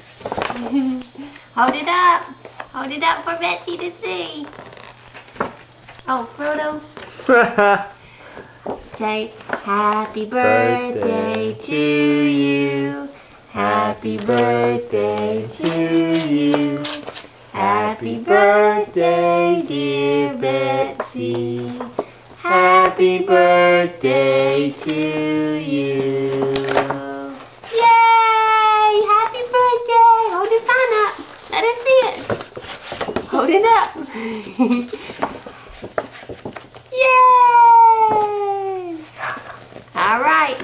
Hold it up. Hold it up for Betsy to see. Oh, Frodo. Say, Happy birthday to you. Happy birthday to you. Happy birthday, dear Betsy. Happy birthday to you. loaded up. Yay! All right.